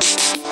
Thank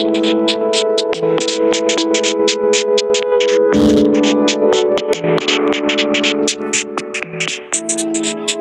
Thank you.